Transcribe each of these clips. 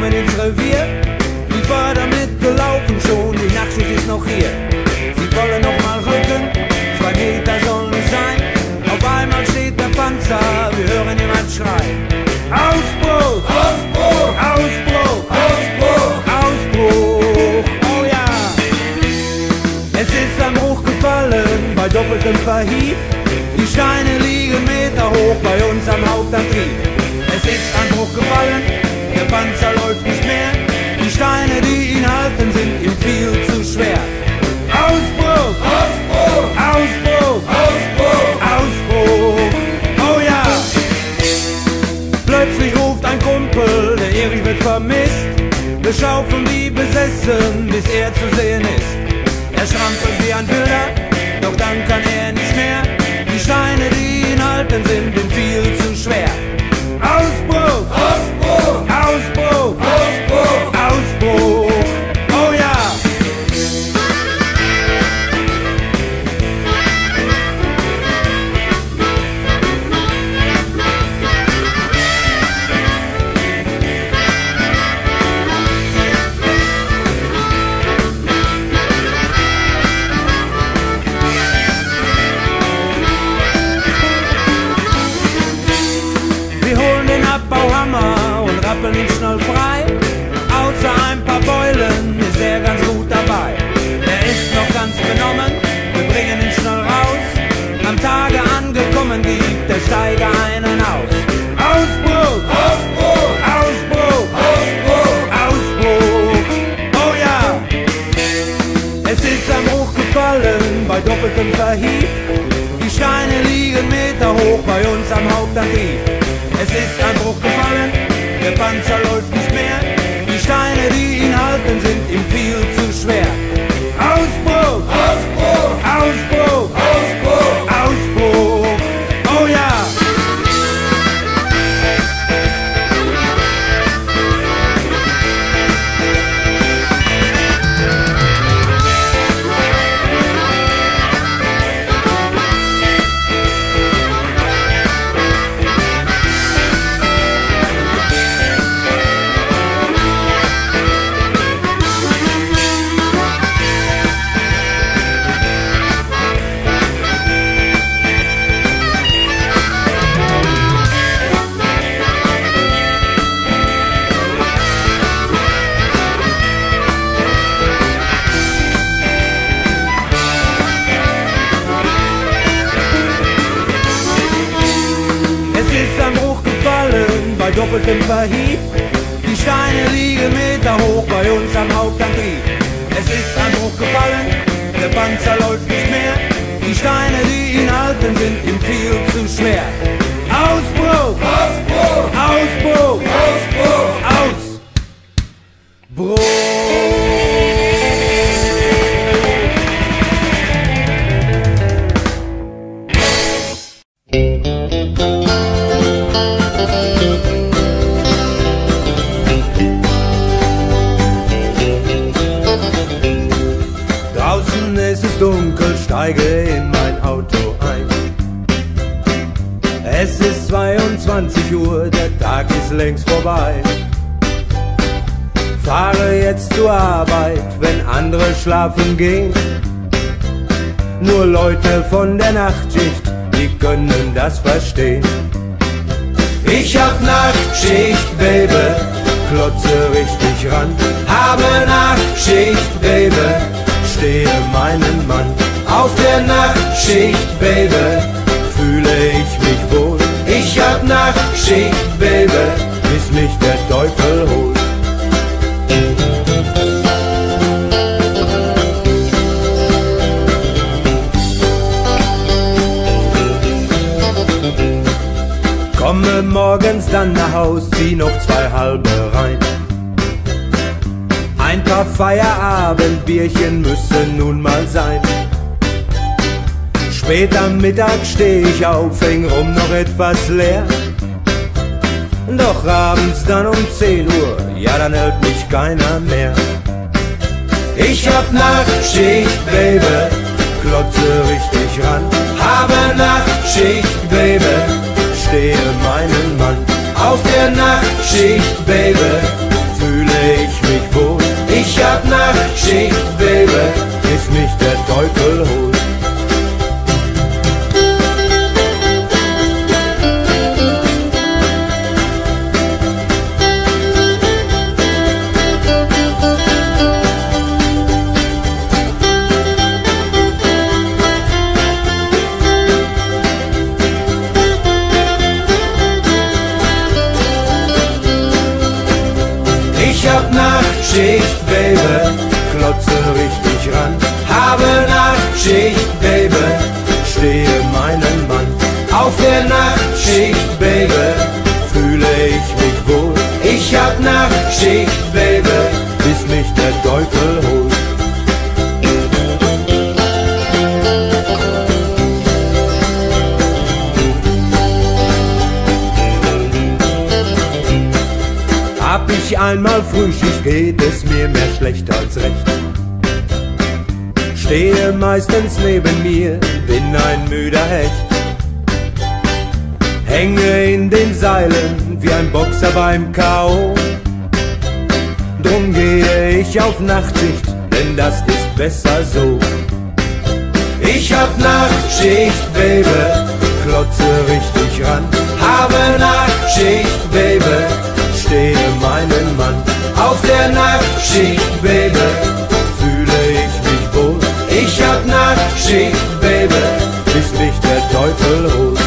kommen ins Revier. Die Fördermittel laufen schon, die Nachtschicht ist noch hier. Sie wollen noch mal rücken, zwei Meter sollen es sein. Auf einmal steht der Panzer, wir hören jemand schreien. Ausbruch! Ausbruch! Ausbruch! Ausbruch! Ausbruch! Oh ja! Es ist ein Bruch gefallen bei doppeltem Verhieb. Die Steine liegen Meter hoch bei uns am Hauptantrieb. Es ist ein Bruch gefallen, der Panzer läuft nicht mehr. Die Steine, die ihn halten, sind ihm viel zu schwer. Ausbruch! Ausbruch! Ausbruch! Ausbruch! Ausbruch! Oh ja! Plötzlich ruft ein Kumpel, der Erich wird vermisst. Wir schaufeln wie besessen, bis er zu sehen ist. Er strampelt wie ein Wilder, doch dann kann er nicht mehr. Die Steine, die ihn halten, sind ihm viel zu schwer. Bei doppeltem Verhieb. Die Steine liegen Meter hoch bei uns am Hauptantrieb. Es ist ein Bruch gefallen, der Panzer läuft nicht mehr. Die Steine, die ihn halten, sind ihm viel zu schwer. Ausbruch! Ausbruch! Ausbruch! Ausbruch! Schlafen gehen. Nur Leute von der Nachtschicht, die können das verstehen. Ich hab Nachtschicht, Baby, klotze richtig ran. Habe Nachtschicht, Baby, stehe meinen Mann. Auf der Nachtschicht, Baby, fühle ich mich wohl. Ich hab Nachtschicht, Baby, bis mich der Teufel holt. Morgens dann nach Haus, zieh noch zwei halbe rein. Ein paar Feierabendbierchen müssen nun mal sein. Spät am Mittag steh ich auf, häng rum noch etwas leer. Doch abends dann um 10 Uhr, ja dann hält mich keiner mehr. Ich hab Nachtschicht, Baby, klotze richtig ran. Habe Nachtschicht, Baby, verstehe meinen Mann. Auf der Nachtschicht, Baby, fühle ich mich wohl. Ich hab Nachtschicht, Baby, bis mich der Teufel holt. Nachtschicht, Baby, klotze richtig ran. Habe Nachtschicht, Baby, stehe meinen Mann. Auf der Nachtschicht, Baby, fühle ich mich wohl. Ich hab Nachtschicht, ich einmal Frühschicht, geht es mir mehr schlecht als recht. Stehe meistens neben mir, bin ein müder Hecht. Hänge in den Seilen wie ein Boxer beim K.O. Drum gehe ich auf Nachtschicht, denn das ist besser so. Ich hab Nachtschicht, Baby, klotze richtig ran. Habe Nachtschicht, Baby, stehe meinen Mann. Auf der Nachtschicht, Baby, fühle ich mich wohl. Ich hab Nachtschicht, Baby, bis mich der Teufel holt.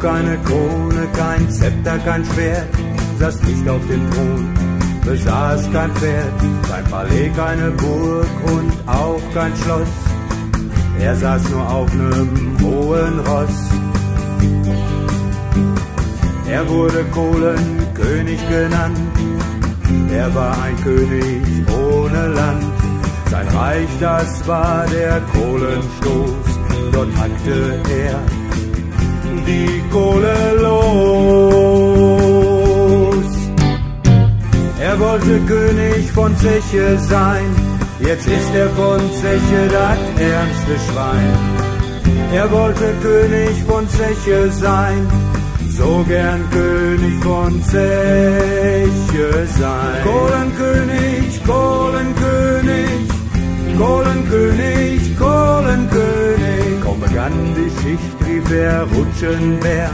Keine Krone, kein Zepter, kein Schwert, saß nicht auf dem Thron, besaß kein Pferd, kein Palais, keine Burg und auch kein Schloss. Er saß nur auf nem hohen Ross. Er wurde Kohlenkönig genannt, er war ein König ohne Land. Sein Reich, das war der Kohlenstoß. Dort hackte er die Kohle los. Er wollte König von Zeche sein. Jetzt ist er von Zeche das ärmste Schwein. Er wollte König von Zeche sein so gern König von Zeche sein. Kohlenkönig, Kohlenkönig, Kohlenkönig, Kohlenkönig. Kaum begann die Schicht, rief er Rutschenbär.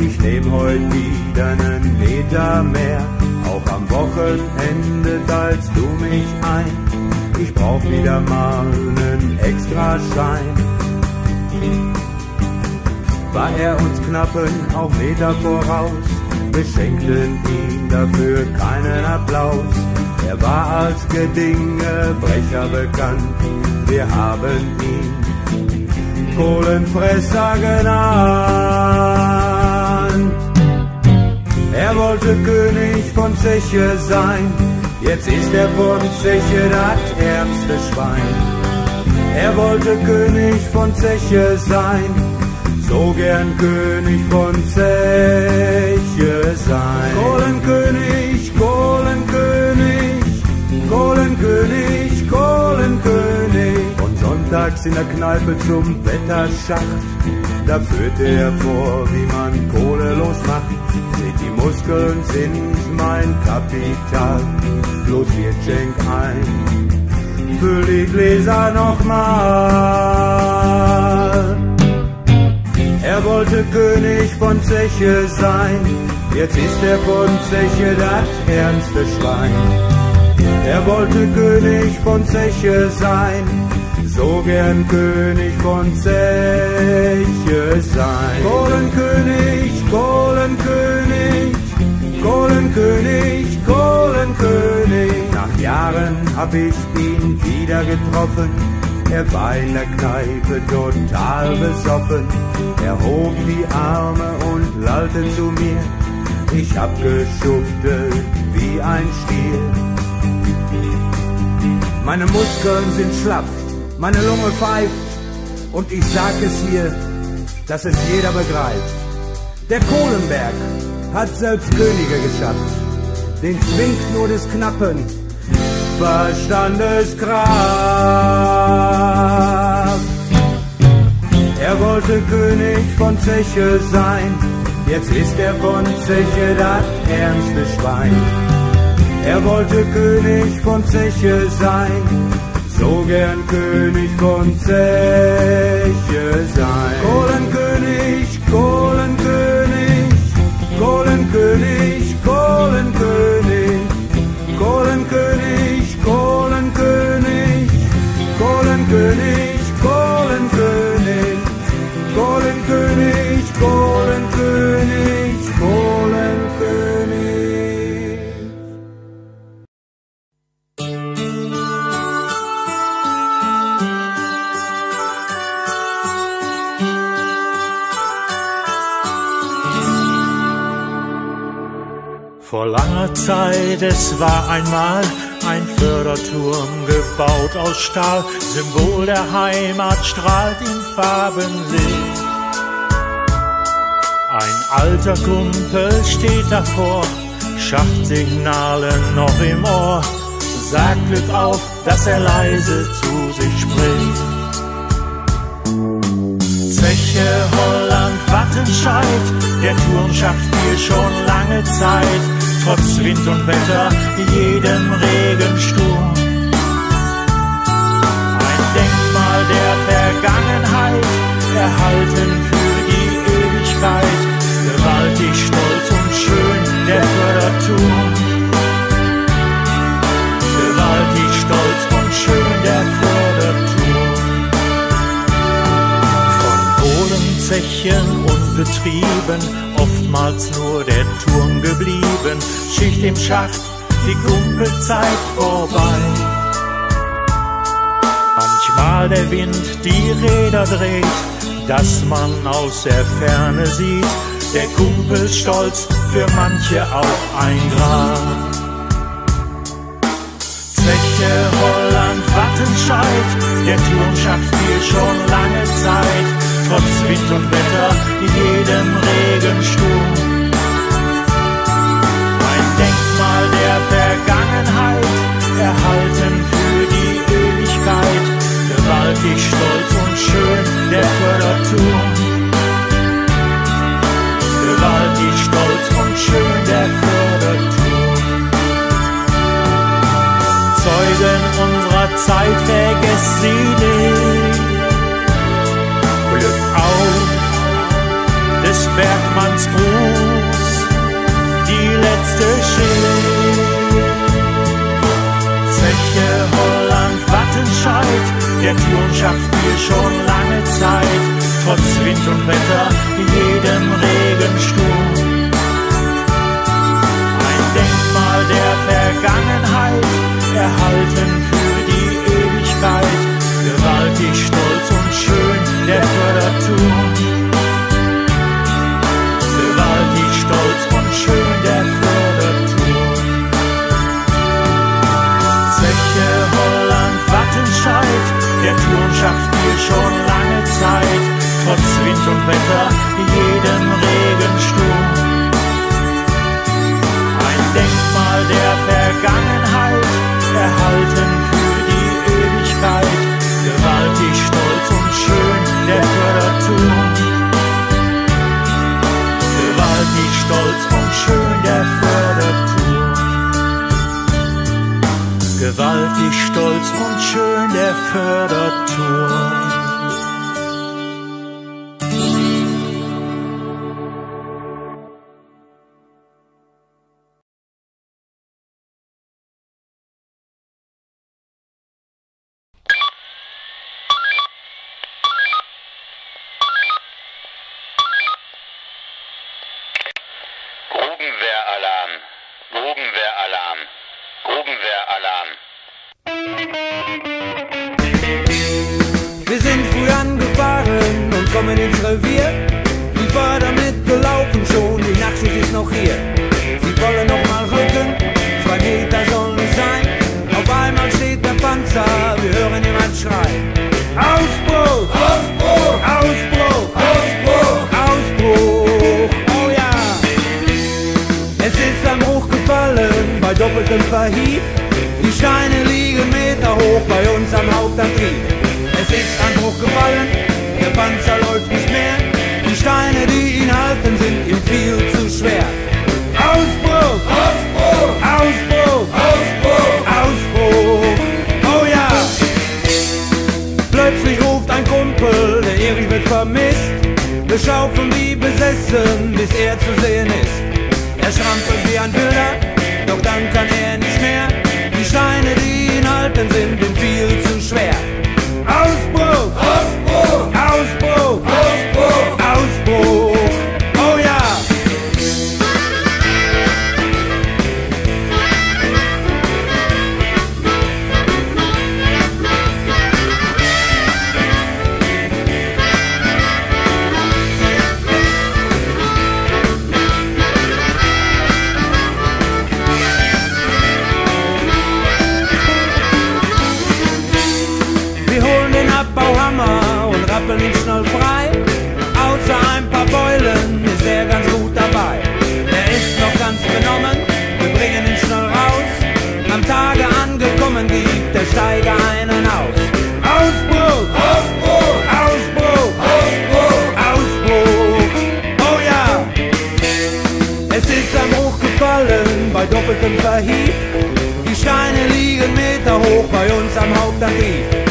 Ich nehm heut wieder nen Meter mehr. Auch am Wochenende teilst du mich ein. Ich brauch wieder mal nen Extraschein war er uns knappen auch Meter voraus. Wir schenkten ihm dafür keinen Applaus. Er war als Gedingebrecher bekannt. Wir haben ihn Kohlenfresser genannt. Er wollte König von Zeche sein. Jetzt ist er von Zeche das ärmste Schwein. Er wollte König von Zeche sein so gern König von Zeche sein. Kohlenkönig, Kohlenkönig, Kohlenkönig, Kohlenkönig. Sonntags in der Kneipe zum Wetterschacht, da führte er vor, wie man Kohle losmacht. Seht, die Muskeln sind mein Kapital, bloß wir schenk ein, füll die Gläser nochmal. Er wollte König von Zeche sein, jetzt ist er von Zeche das ärmste Schwein. Er wollte König von Zeche sein, so gern König von Zeche sein. Kohlenkönig, Kohlenkönig, Kohlenkönig, Kohlenkönig. Nach Jahren hab ich ihn wieder getroffen. Er war in der Kneipe total besoffen. Er hob die Arme und lallte zu mir. Ich hab geschuftet wie ein Stier. Meine Muskeln sind schlaff, meine Lunge pfeift und ich sag es hier, dass es jeder begreift. Der Kohlenberg hat selbst Könige geschafft, den zwingt nur des Knappen Verstandeskraft. Er wollte König von Zeche sein, jetzt ist er von Zeche das ernste Schwein. Er wollte König von Zeche sein, so gern König von Zeche sein. Kohlenkönig, Kohlenkönig, Kohlenkönig, Kohlenkönig, Kohlenkönig, es war einmal ein Förderturm gebaut aus Stahl, Symbol der Heimat strahlt in Farbenlicht. Ein alter Kumpel steht davor, Schachtsignale noch im Ohr, sagt Glück auf, dass er leise zu sich spricht. Zeche, Holland, Wattenscheid, der Turm schafft hier schon lange Zeit, trotz Wind und Wetter, jedem Regensturm. Ein Denkmal der Vergangenheit, erhalten für die Ewigkeit, gewaltig stolz und schön der Förderturm. Gewaltig stolz und schön der Förderturm. Zechen und Betrieben, oftmals nur der Turm geblieben, Schicht im Schacht, die Kumpelzeit vorbei. Manchmal der Wind die Räder dreht, dass man aus der Ferne sieht, der Kumpel stolz, für manche auch ein Grab. Zeche, Holland, Wattenscheid, der Turm schafft hier schon lange Zeit, trotz Wind und Wetter, jedem Regensturm. Ein Denkmal der Vergangenheit, erhalten für die Ewigkeit, gewaltig stolz und schön der Förderturm. Gewaltig stolz und schön der Förderturm. Zeugen unserer Zeit, vergesst sie nicht. Bergmanns Gruß, die letzte Schild. Zeche, Holland, Wattenscheid, der Turm schafft hier schon lange Zeit, trotz Wind und Wetter, jedem Regensturm. Ein Denkmal der Vergangenheit, erhalten für die Ewigkeit, gewaltig stolz und schön der Förderturm. Kommen ins Revier. Die Fördermittel laufen schon, die Nachtschicht ist noch hier. Sie wollen noch mal rücken, zwei Meter sollen es sein. Auf einmal steht der Panzer, wir hören jemand schreien. Ausbruch! Ausbruch! Ausbruch! Ausbruch! Ausbruch! Oh ja! Es ist ein Bruch gefallen bei doppeltem Verhieb. Die Steine liegen Meter hoch bei uns am Hauptantrieb. Es ist ein Bruch gefallen, Panzer läuft nicht mehr. Die Steine, die ihn halten, sind ihm viel zu schwer. Ausbruch! Ausbruch! Ausbruch! Ausbruch! Ausbruch! Oh ja! Plötzlich ruft ein Kumpel, der Erich wird vermisst. Wir schaufeln wie besessen, bis er zu sehen ist. Er schrampelt wie ein Wilder, doch dann kann er nicht mehr. Die Steine, die ihn halten, sind ihm viel zu uns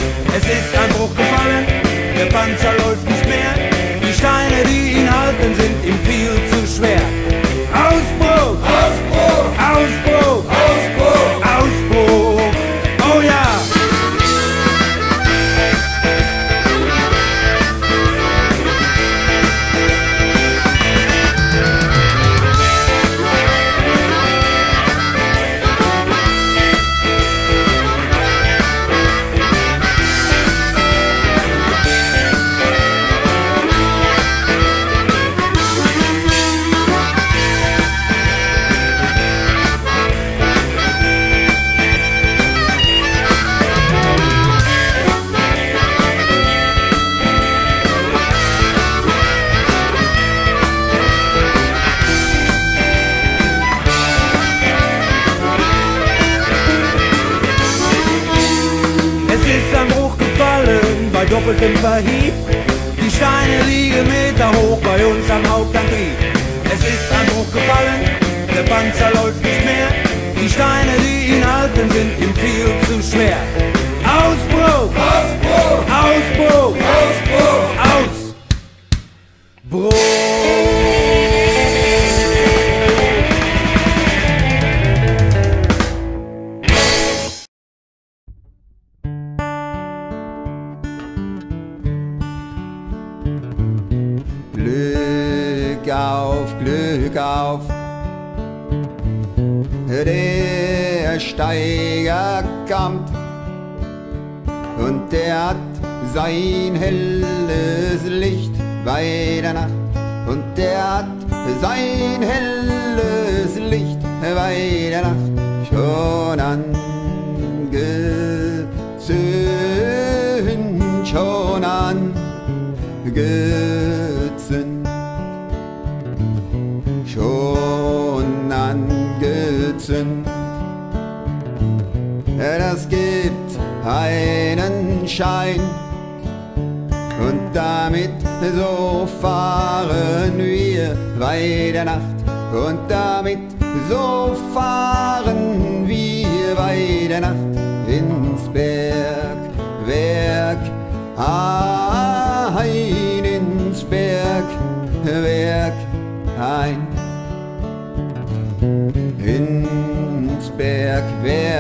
schon angezündet, schon angezündet. Das gibt einen Schein und damit so fahren wir bei der Nacht und damit so fahren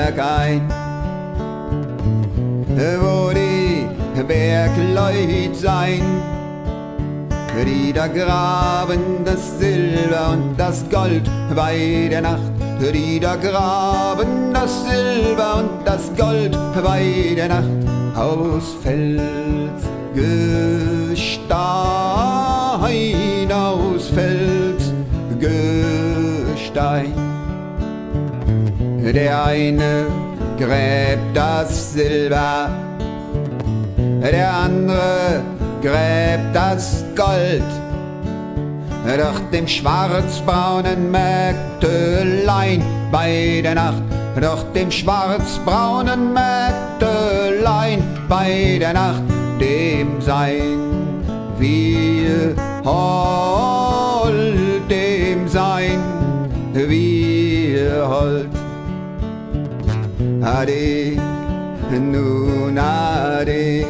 Berg ein, wo die Bergleut sein, die da graben das Silber und das Gold bei der Nacht, die da graben das Silber und das Gold bei der Nacht. Aus Felsgestein, aus Felsgestein. Der eine gräbt das Silber, der andere gräbt das Gold. Doch dem schwarzbraunen Mägdelein bei der Nacht, doch dem schwarzbraunen Mägdelein bei der Nacht, dem sein wir hold, dem sein wir hold. Ade, nun ade,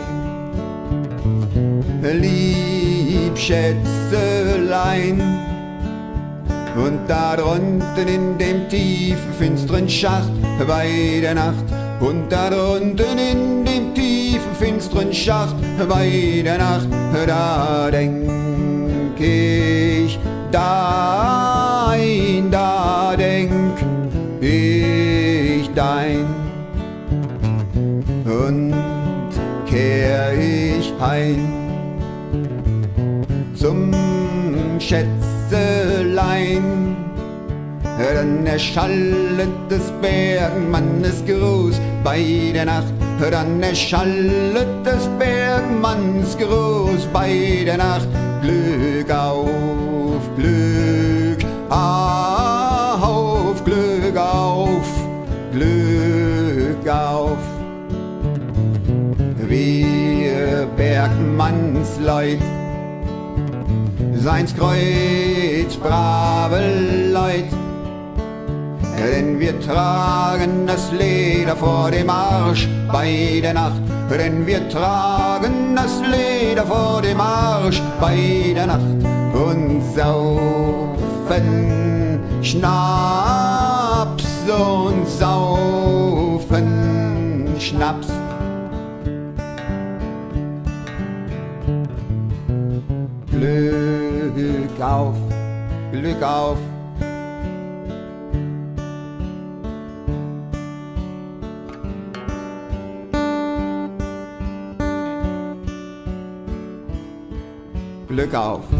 lieb Schätzelein. Und da drunten in dem tiefen, finsteren Schacht bei der Nacht, und da drunten in dem tiefen, finsteren Schacht bei der Nacht, da denk ich dein, da denk ich dein. Und kehr ich heim zum Schätzelein. Dann erschallet des Bergmannes Gruß bei der Nacht, dann erschallet des Bergmanns Gruß bei der Nacht. Glück auf, Glück auf, Glück auf, Glück auf. Bergmannsleut, seins Kreuz, brave Leut, denn wir tragen das Leder vor dem Arsch bei der Nacht, denn wir tragen das Leder vor dem Arsch bei der Nacht. Und saufen Schnaps und saufen Schnaps. Glück auf, Glück auf. Glück auf.